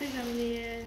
为什么呢